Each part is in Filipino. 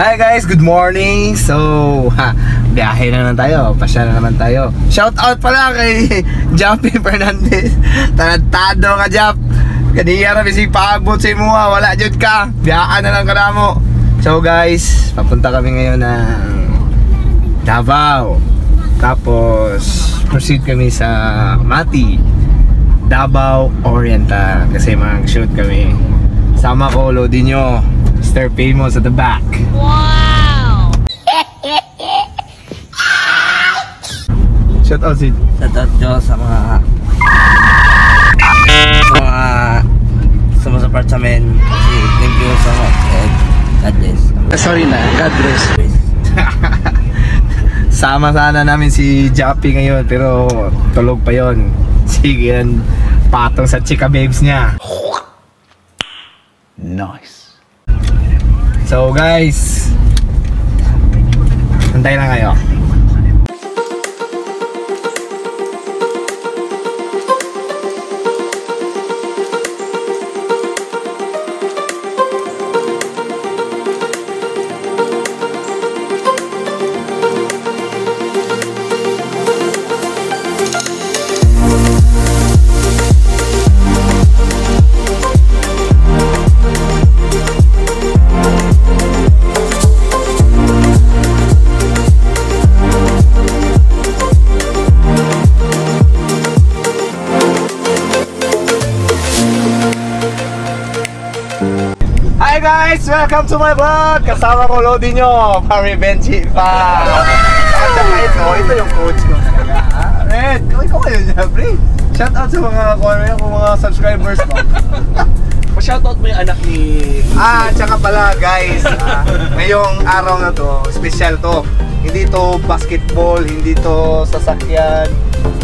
Hi guys, good morning. So, ha, biyahe na naman tayo. Pasya na naman tayo. Shout out pala kay Jappy Fernandez. Tarantado ka, Jap. Kaniya na bisig paabot sa imuha. Wala jud ka. Biyaan na lang ka na. So guys, papunta kami ngayon ng Davao. Tapos, proceed kami sa Mati. Davao Oriental. Kasi mag-shoot kami. Sama ko, loadin nyo. Mr. Famous at the back. Wow! Shout out si Shoutout nyo sa mga sa mga sumusupport sa amin. Kasi thank you so much and God bless. Sorry na, God bless. Sama sana namin si Jappy ngayon pero tulog pa yon. Sige yan, patong sa chika babes niya. Nice. So guys, antay lang kayo. Welcome to my vlog! Kasama ko Lodi nyo, Pari Benji pa! At saka ito, ito yung coach ko? Red, ikaw ikaw kayo dyan, pre. Shout out sa mga, ano yung mga subscribers mo. Pa-shoutout mo yung anak ni... Ah, tsaka pala guys, ah, ngayong araw na to, special to. Hindi to basketball, hindi to sasakyan,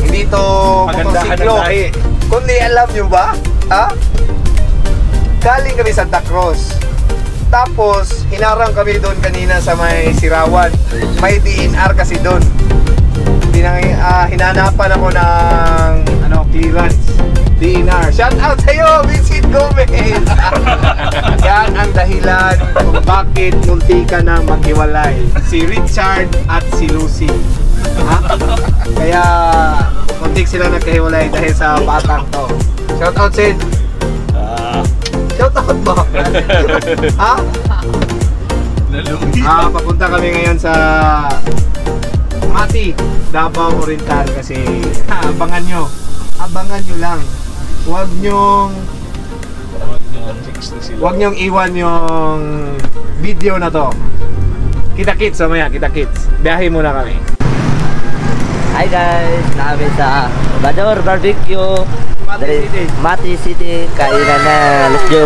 hindi to Pagandahan ng motosiklo. lahi. Kundi alam nyo ba? Ha? Galing kami Santa Cruz. Tapos, hinarang kami doon kanina sa may Sirawan. May DNR kasi doon. Pinang, ah, hinanapan ako ng ano, clearance. DNR. Shout out sa'yo, Vincent Gomez! Yan ang dahilan kung bakit munti ka na maghiwalay. Si Richard at si Lucy. Ha? Kaya, muntik sila nagkahiwalay dahil sa batang to. Shout out, Sid! Ah, Shout out ba? ha? Ah, papunta kami ngayon sa Mati, Davao Oriental kasi ha, abangan nyo. Abangan nyo lang. Huwag nyong huwag nyong iwan yung video na to. Kita kits mamaya, kita kits. Biyahe muna kami. Hi guys! Namin sa Bador Barbecue. Mati City. Mati City. Kainan na. Let's go!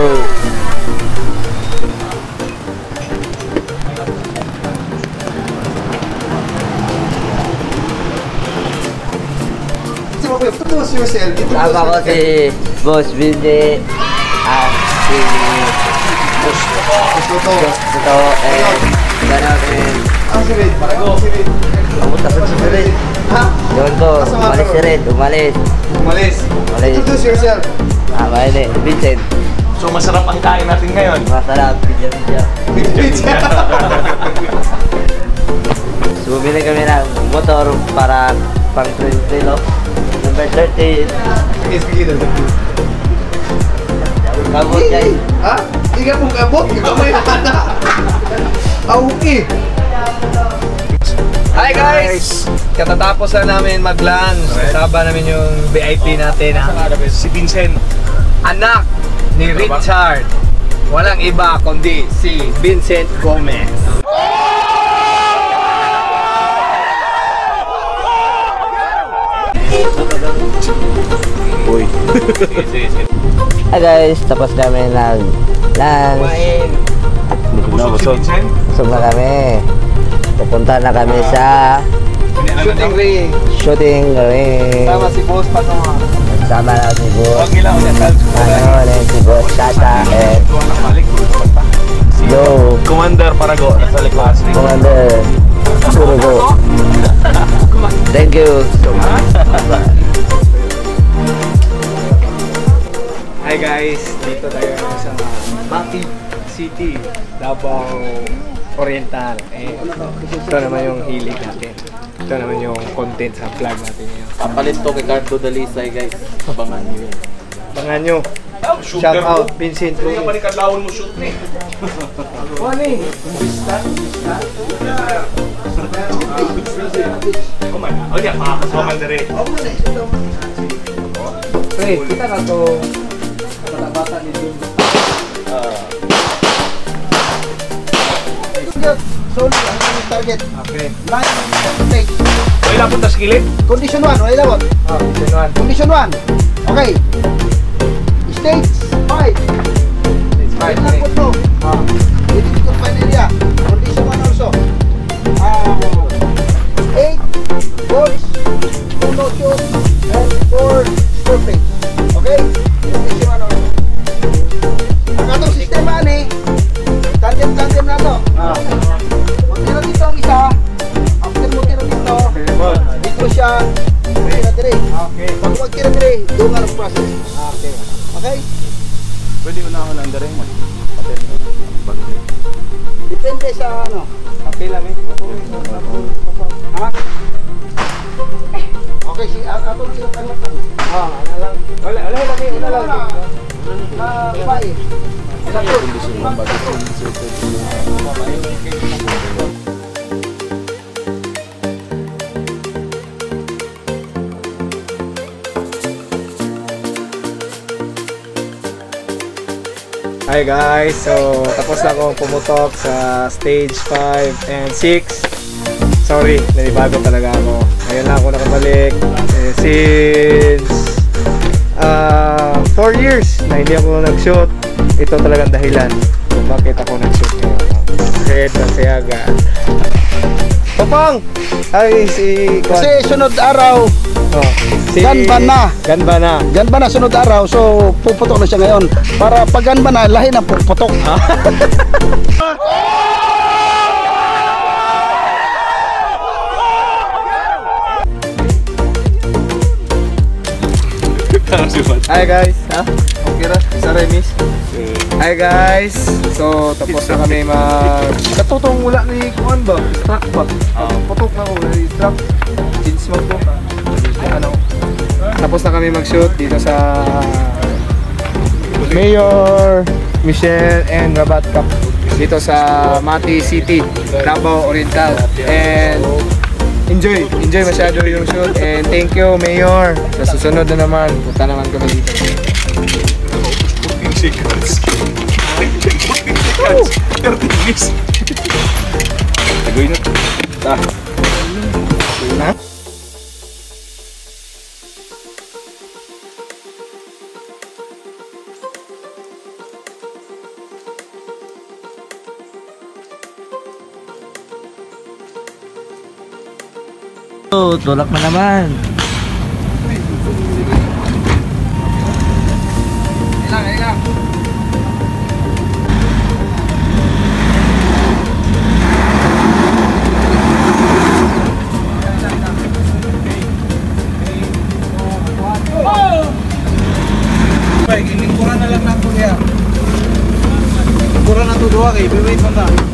Introduce yourself. Tama ko si Boss Billy. At si Ito. Ito. And Ganon and Ah, si Red. Parago. Si Red. Pumunta sa si Red. Ha? Yun ko. Umalis si Red. Umalis. Umalis. Umalis. Introduce yourself. Ah, maili. Vincent. So masarap ang kain natin ngayon. Masarap. Bidya-bidya. So, bumili kami ng motor para pang trilo. Number 13. Yes, bigyan na. Kabot guys. Ha? Hindi ka pong kabot. Kamay na na. Hi guys! Katatapos na namin mag-lunch. Kasama namin yung VIP natin. Ang si Vincent. anak ni Richard. Walang iba kundi si Vincent Gomez. Uy. Hi guys, tapos namin ng lunch. Na? Busog na kami. Pupunta na kami sa Shooting ring. shooting ring. Sama si Boss Panoa. Sama na si Boss. Ano, na si Boss Tata and balik. Yo, Commander Parago. Nasa likod. Commander Surugo. Thank you so much. Hi guys, dito tayo sa Mati City, Davao Oriental. Eh, ito naman yung hilig natin. Ito naman yung content sa vlog natin ngayon. Papalit to kay Cardo Dalisay guys. Abangan nyo yun. Abangan nyo. Shout out, Vincent. Hindi ka panikadlawon mo shoot ni. Kuman. O di, makakasaman na rin. Pre, kita na to. Bata-bata ni Jun. Solid ang aming target. Okay. Line take. May lapot na skillet. Condition 1, wala ilawat. Ah, Vincent one. Condition 1. Okay. Stage 5. It's fine. Yun lang po to. Ah. Within the confined area. Condition 1 also. Ah. 8 balls, 2 no shoot, and 4 surface. Dungar ang process. Okay. Okay? Pwede mo na ako ng dareng mo. Depende sa ano. Okay lang eh. Ha? Okay, si atong sila tanggap Ah, ano lang. Wala, wala lang eh. Wala lang. Na babae. Sa to. Hi guys, so tapos na akong pumutok sa stage 5 and 6 Sorry, nanibago talaga ako. Ngayon lang ako nakabalik. Eh, Since 4 years na hindi ako nag-shoot Ito talagang dahilan kung bakit ako nag-shoot ngayon. Red na Popong! Ay, si... Kasi sunod araw, oh, si Ganban na. Ganban na gan ba na sunod araw, so puputok na siya ngayon. Para pag gan ba na, lahi na puputok. Hi guys, ha? Okay ra, sa remis. Hi guys, so tapos na kami mag... Katutong wala ni Kuan ba? Struck ba? Putok na ako, na-struck. Jeans mo ko. Ano? Tapos na kami mag-shoot dito sa Mayor Michelle and Rabat Cup dito sa Mati City, Davao Oriental. And enjoy, enjoy masyado yung shoot and thank you Mayor. Sa susunod na naman, punta naman kami dito. 14 seconds. 14 seconds. 30 minutes. Tagoy na. Ta. Na? Oh, tulak na naman. Lingkuran na to duha kay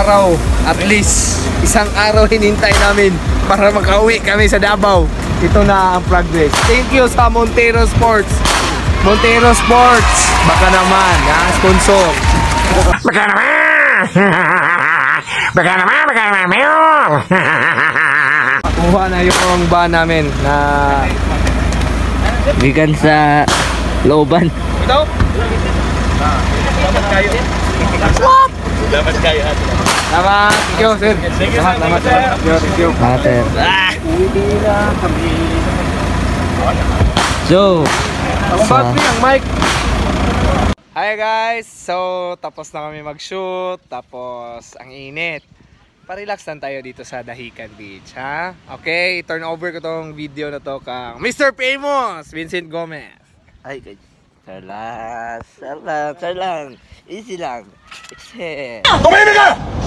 araw, at least, isang araw hinintay namin para makauwi kami sa Davao. Ito na ang progress. Thank you sa Montero Sports. Montero Sports. Baka naman, ha? Sponsor. Baka naman! Baka naman, baka naman! Kuha na yung ba namin na... Gikan sa looban. Ito? Dapat kayo. Dapat kayo. Tama, thank you, sir. Salamat, salamat, sir. Thank you, thank you. Mater. So, Ang battery, ang mic. Hi guys! So, tapos na kami mag-shoot. Tapos, ang init. Pa-relax lang tayo dito sa Dahican Beach, ha? Okay, turn over ko tong video na to kang Mr. Famous, Vincent Gomez. Ay, guys. Sir lang. Sir lang. Sir lang. Easy lang. Exhale. Tara,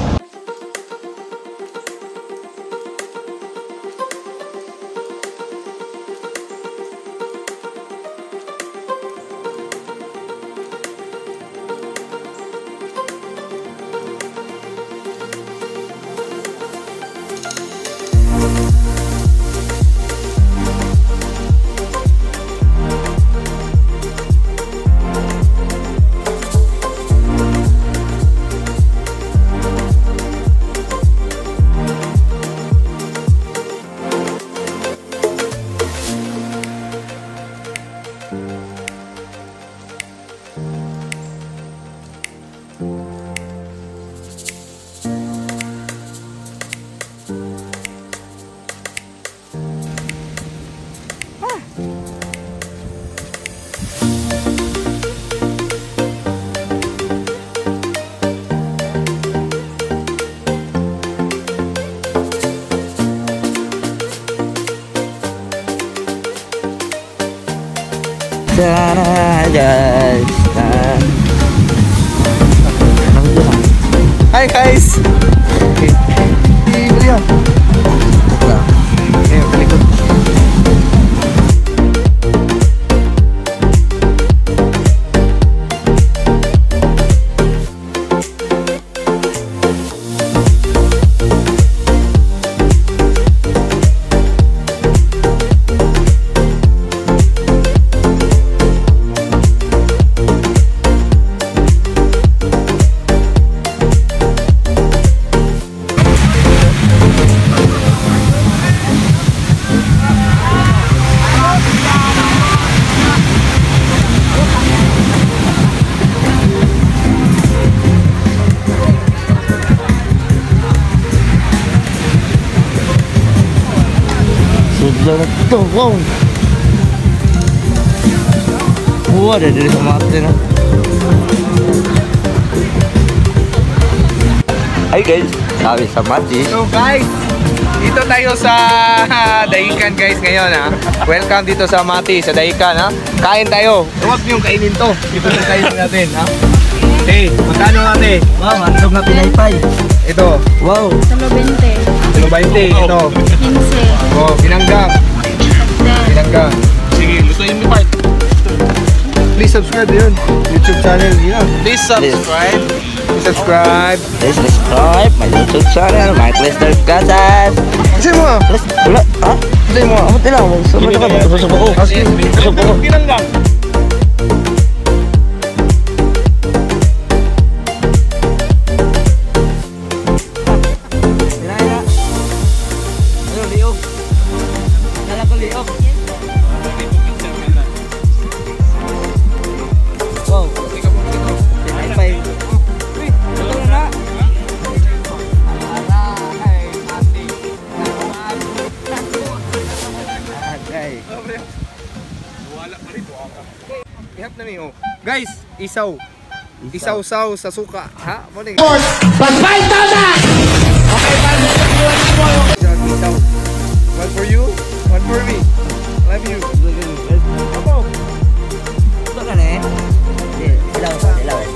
Hi guys! To. Wow. Wow, ada dari sama na. Hi guys. Sabi sa Mati. So guys, dito tayo sa Dahican guys ngayon ha. Welcome dito sa Mati, sa Dahican ha. Kain tayo. Huwag niyong kainin to. Ito na kainin natin ha. Hey, magkano natin? Wow, mandog na pinaypay. Ito, Wow. Solo 20, kilo 20. Ito, 15, oh, pinanggang. 10. Pinanggang. Sige, lutuin mo part. Please subscribe yun. YouTube channel yun. Please subscribe. Please subscribe. Please subscribe my YouTube channel, Mike Lester Casas. Kasi mo, Please, wala, ha? kasi mo. Amo tila, susunod ka, susubo ko. Susubo ko. Pinanggang. Kinain Guys, isaw. Isaw-saw sa suka. Ha? Mo ning. Isaw. One for you, one for me. Love you. Ka na eh. Ilaw, ilaw.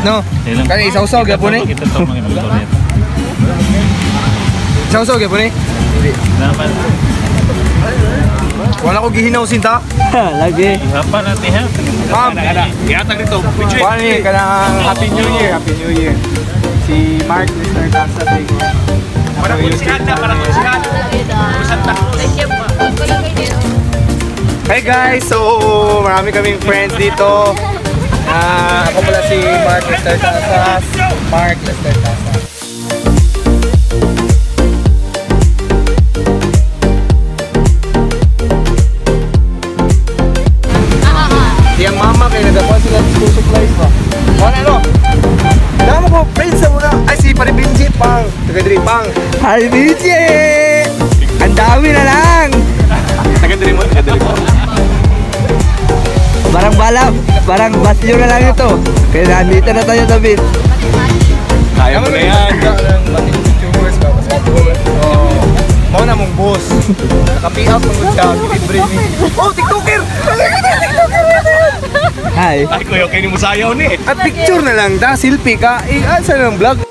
No. Kani isaw-saw gyapon eh. Kita to mga nito. Isaw-saw gyapon eh. Naman. Wala ko gihinaw sinta. Lagi. Ihapa natin ha. Ma'am. Ihatag dito. Kuan ni kanang Happy New Year, Happy New Year. Si Mark Mr. Casa Big. Para kung sikat na, para kung sikat. Hey guys, so marami kaming friends dito. Ah, ako pala si Mark Lester Casas. Mark Lester Casas. Yang mama kay nagawa sila ng school supplies ba? Ano ano? Damo ko friends sa muna. Ay, si Pare Benji, pang. Taga diri, pang. Hi, BJ! Ang dami na lang! Mo, mo. Barang balap, barang basyo na lang ito. Kaya nandito na tayo sa beach. Kaya mo na yan. Oh, Mao na mong boss. Nakapi-out mo siya, libre ni. Oh, TikToker! Hi. Ay, kuya, okay ni mo sayaw ni. At picture na lang, da, selfie ka. Eh, ah, saan ang vlog?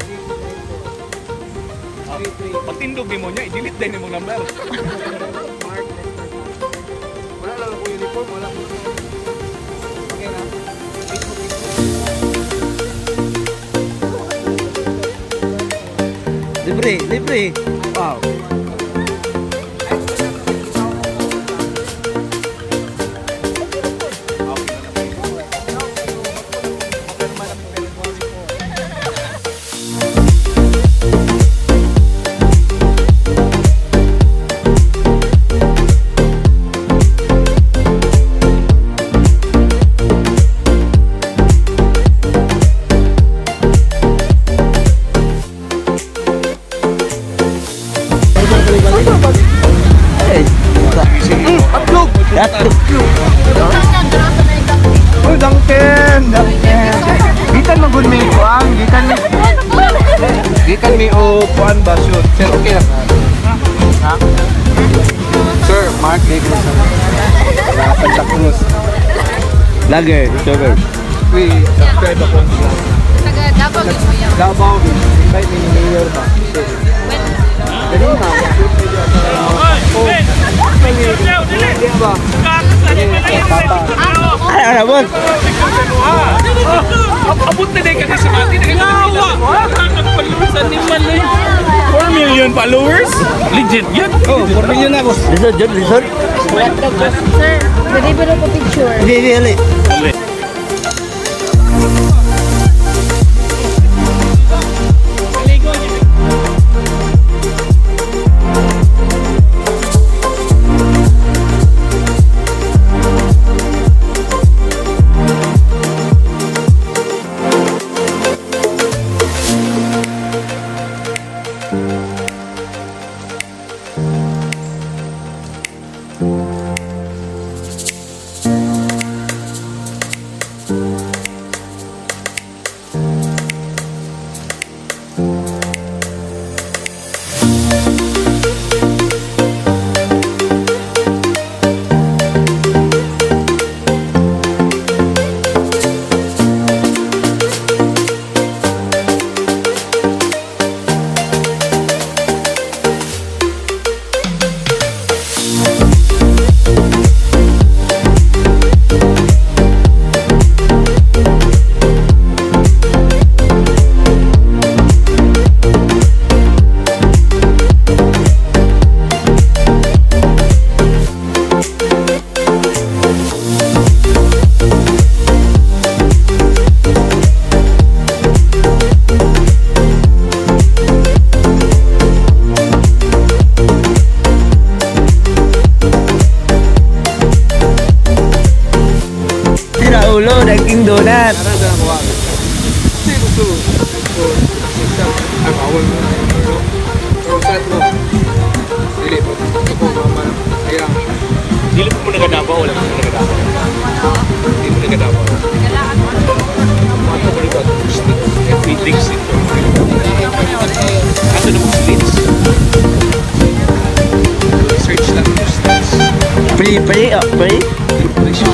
Lager, sugar. We subscribe ako Taga Davao yun mo yan. Davao. Invite me ni Mayor ba? Ganun na. Ano boss? Abot na din ka na sa mati. Nawa! 4 million followers? Legit yan. Oh, 4 million na boss. Lizard, John, lizard. Sir, deliver ko picture. Hindi, hindi, hindi.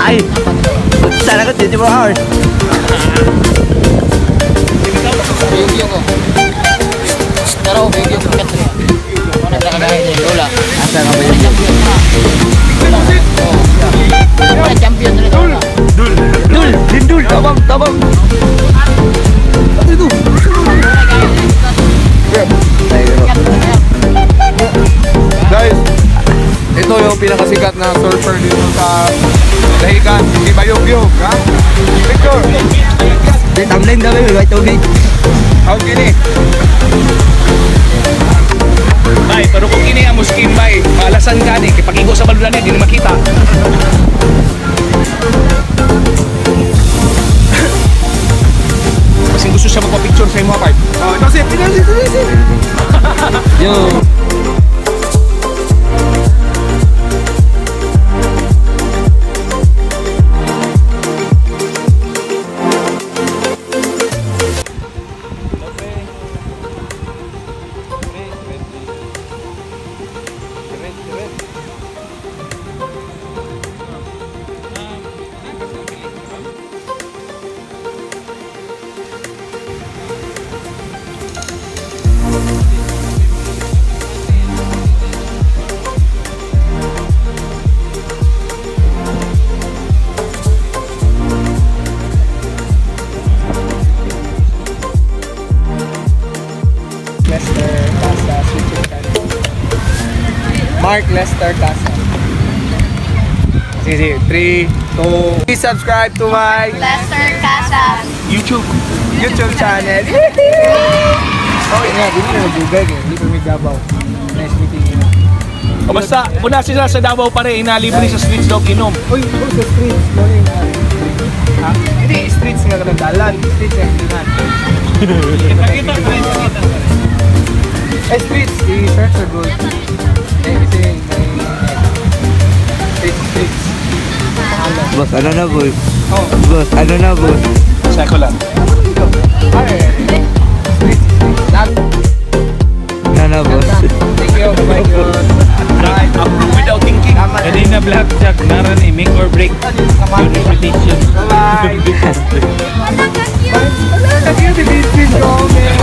Ay, sana ko 24 hours. Video ko. Pero video ko kat rin. Ano na kagaya niya, Lola. Asa ka ba yun? Ano champion. Guys, ito yung pinakasikat na surfer dito sa Dahigan, si Bayog-Yog, ha? Picture! Di tamleng dami, may tubig. How kini? Bay, pero kung kini ang muskin bay, maalasan ka ni, kipagigo sa balulan ni, di na makita. Kasi gusto siya magpa-picture sa imo part. Oh, Pinansin, pinansin, pinansin. Yo! Mark Lester Casa. Sige, sige. 3, 2, please subscribe to my Lester Casas. YouTube YouTube channel. okay nga, hindi na nag-google eh. Hindi pa may gabaw. Nice meeting you. O basta, una sila sa Davao pa rin, inalibre sa streets dog inom. Uy, go sa streets. Morning na. Ha? Hindi, streets nga ka ng dalan. Streets nga kailangan. Eh, streets. I-search sa good. Eh, kasi may... Boss, ano na boss? Oh, Boss, ano na boss? Seko lang. Ano na boss? Thank you. Bye. Approve without thinking. Kanina blackjack, naran eh, make or break. Your reputation. Thank you, Dimitri Gomez.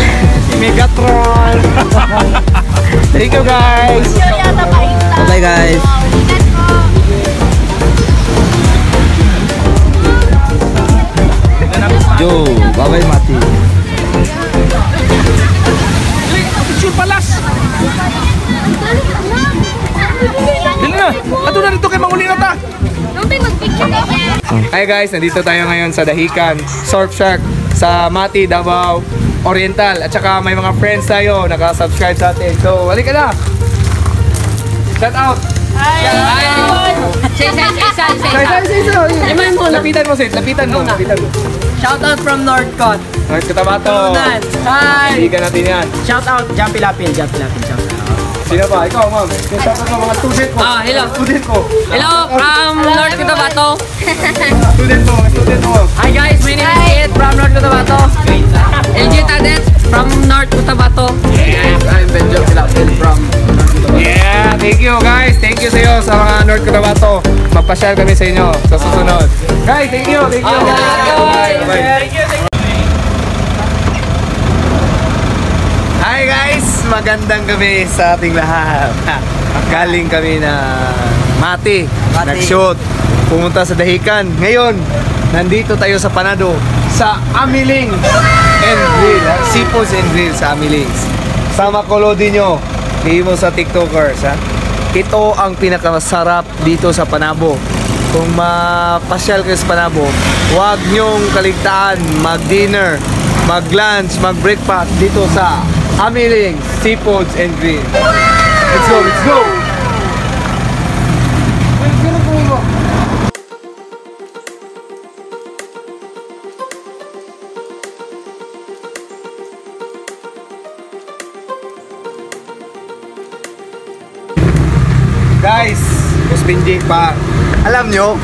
Si Megatron. Thank you, guys. Bye guys! Yo! Bye-bye Mati! Palas! Na! Ato na dito kay Manguli na ta! Hi guys, nandito tayo ngayon sa Dahican Surf Shark sa Mati, Davao Oriental. At saka may mga friends tayo naka-subscribe sa atin. So, halika na! Shout out! Say, say, say, say, say. Say, say, say, say. Lapitan mo, Sid. Lapitan mo. Lapitan mo. Shout out from Northcott. North Cotabato. Hi! Hindi ka natin yan. Shout out Jumpy Lapin, Jumpy Lapin, out. Sino ba? Ikaw, ma'am. Shout out mo mga student mo. Ah, hello. Student ko. Hello from North Cotabato. Student mo. Student mo. Hi guys, my name is Kit from North Cotabato. LG Tadet from North Cotabato. I'm Benjo Pilapil from Yeah, thank you guys. Thank you sa iyo sa mga North Cotabato. Magpa-share kami sa inyo sa susunod. Guys, thank you. Thank you. Bye. Bye. Hi guys! Magandang gabi sa ating lahat. Galing kami na Mati. Nag-shoot. Pumunta sa Dahican. Ngayon, nandito tayo sa Panado sa Amilings and Grill. Seafoods and Grill sa Amilings. Sama ko din nyo. mo sa TikTokers. Ha? Ito ang pinakamasarap dito sa Panabo. Kung mapasyal kayo sa Panabo, huwag nyong kaligtaan mag-dinner, mag-lunch, mag-breakfast dito sa Amiling Seafoods and Grill. Let's go, let's go! Guys, Boss pa. Alam nyo,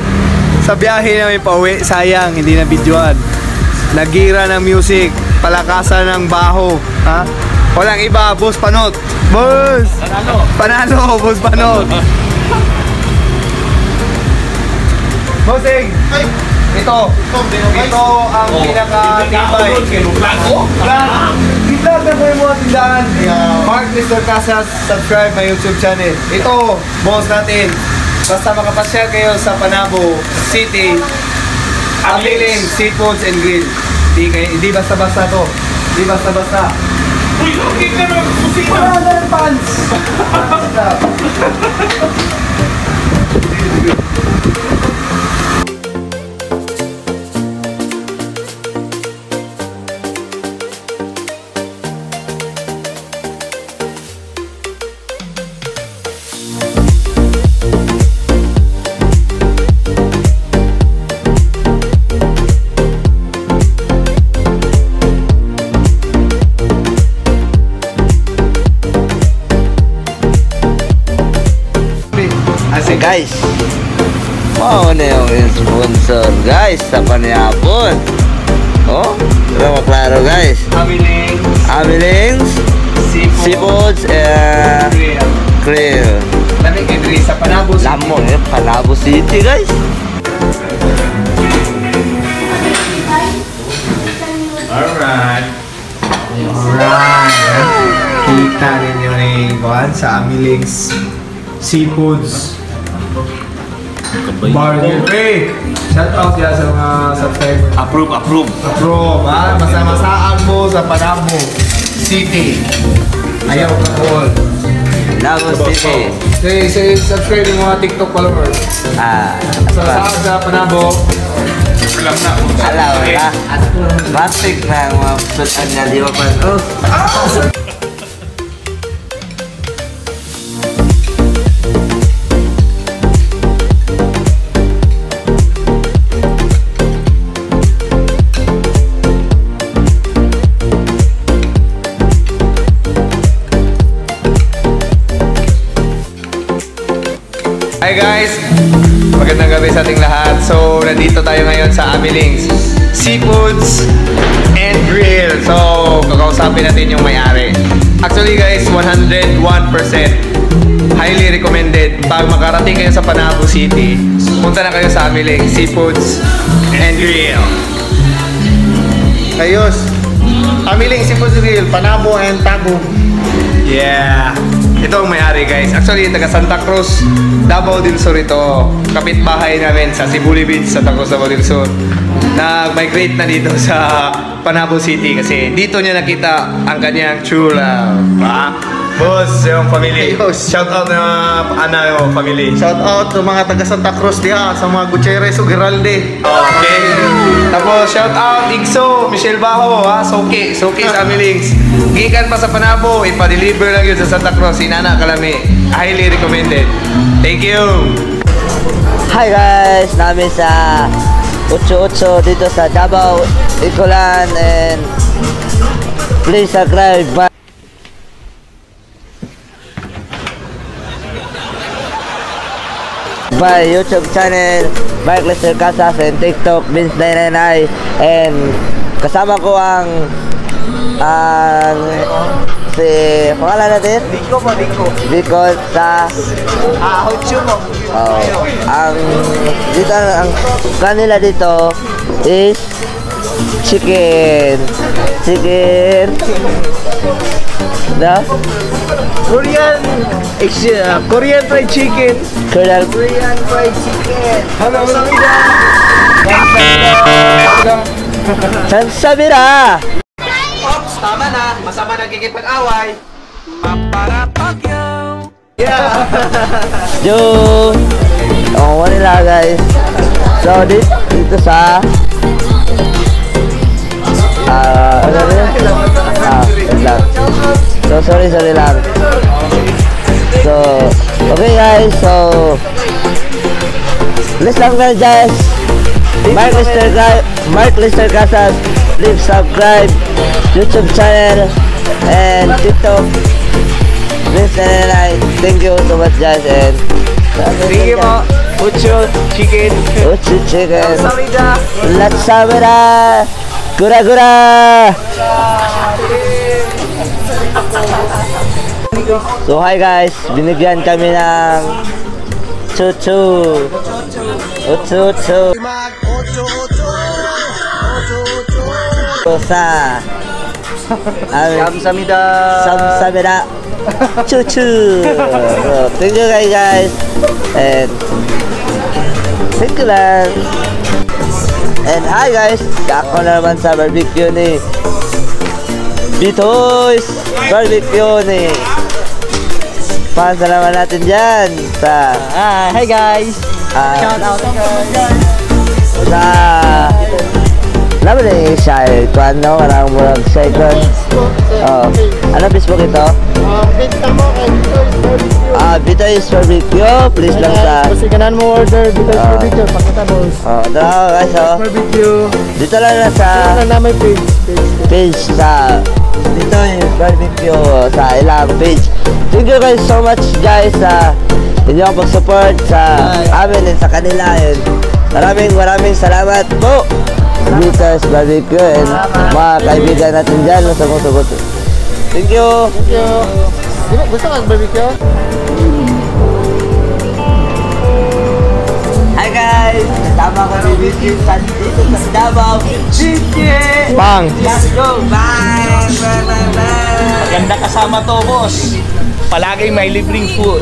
sa biyahe namin pa uwi, sayang, hindi na videoan. Nagira ng music, palakasan ng baho. Ha? Walang iba, Boss Panot. Boss! Panalo! Panalo, Boss Panot. Bossing! Ito, ito ang pinaka-tibay. Vlog! I-vlog na po yung mga tindahan. Mark Mr. Casas, subscribe my YouTube channel. Ito, boss natin. Basta makapasyal kayo sa Panabo City, Amiling Seafoods and Grill. Di, kayo, di basta-basta to. Di basta-basta. Uy, okay ka na! Wala na yung pants! Basta. panihapon. Oh, pero maklaro guys. Amiling, Amilings, Seafood, Seafoods, and Grill. Grill. Lami kay diri sa Panabo City. Lamo eh, Panabo City guys. Alright. Alright. Kita ninyo ni Kuan sa Amilings Seafoods. Bargain Break. Shout out ya sa mga subscriber. Approve, approve. Bro, ha? Masama-saan mo sa Panabo City. Ayaw ka all. Panabo City. Say, say, subscribe mga TikTok followers. Ah, Sa saan sa Panabo. Alam na. Alaw na. Matik na mga putan na di ba pa. Oh. Hi guys! Magandang gabi sa ating lahat. So, nandito tayo ngayon sa Amilings Seafoods and Grill. So, kakausapin natin yung may-ari. Actually guys, 101% highly recommended. Pag makarating kayo sa Panabo City, punta na kayo sa Amilings Seafoods and Grill. Ayos! Amilings Seafoods and Grill, Panabo and Tabo. Yeah. Ito ang may-ari guys. Actually, taga Santa Cruz, Davao del Sur ito. Kapitbahay namin sa Sibuli Beach sa Tacos, Davao del Sur. Nag-migrate na dito sa Panabo City kasi dito niya nakita ang kanyang true love. Ha? Boss, yung family. Shout out na ana yung family. Shout out sa mga taga Santa Cruz diha, sa mga Gutierrez ug Giralde. Okay. Tapos shout out Igso, Michelle Baho, ha? Soki, Soki sa Amilings. Gikan pa sa Panabo, ipa-deliver lang yun sa Santa Cruz, Inana Kalami. Highly recommended. Thank you. Hi guys, namin sa 88 dito sa Davao, Icolan and please subscribe my my YouTube channel, Mike Lester Casas and TikTok, Vince999 and kasama ko ang ang si pangalan natin? Biko po, Biko. Bicol sa Ah, Hochu mo. Oh, ang dito ang kanila dito is chicken. Chicken. No? Korean, uh, Korean fried chicken. Korean. Korean fried chicken. Hello, Sansabira. Ops, tama na. Masama nagkikipag-away. Yeah. Jo. Oh, nila guys. So dito, dito sa Ah, ano rin? Ah, wait lang. So, sorry, sorry lang. So, okay guys, so Let's lang guys, guys. Mark Lister, Mark Lister Casas, please subscribe YouTube channel and TikTok. Please, and thank you so much guys and Sige po. Ucho, chicken. Uchi chicken. Samida. Let's samira. Gura gura. So hi guys, binigyan kami ng chuchu. Uchu uchu. Sa Samsamida. Samsamira. Chuchu. So, thank you guys guys. And thank you lang. And hi guys, ako na naman sa barbecue ni Bitoys Barbecue ni Fans na naman natin dyan sa Ah, hi guys. ah, Shout out. sa Laban na yung siya eh. Kung ano, marang murag second. Oh. Ano Facebook ito? Ah, Bitoys Barbecue. Please lang sa... Kasi ganan mo order dito Ah. sa video. Pakita boss. Oh, tara guys oh. Barbecue. Dito lang na sa... Ano na may page? Page. page sa dito yung barbecue sa ilang page. Thank you guys so much guys sa inyong pag-support sa amin and sa kanila. And maraming maraming salamat po. Glitters Barbecue and mga kaibigan natin dyan sa sumusugot. Thank you. Thank you. Gusto ka barbecue? Kasama ko si Vicky sa dito sa Davao. Vicky! Pang! Let's go! Bye! Bye! Bye! Bye! Ganda kasama to, boss. Palaging may libreng food.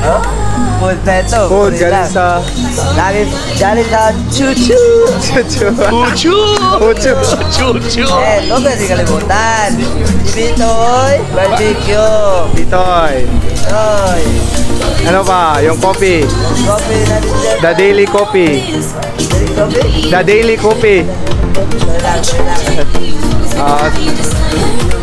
Oh? Food na ito. Food, galing sa... Galing, galing sa Chuchu! Chuchu! Chuchu! Chuchu! Chuchu! Eh, na di kalimutan. Si Bitoy Barbecue. Bitoy! Bitoy. Ano pa? Yung coffee. Coffee. The Daily Coffee. The Daily Coffee. Relax,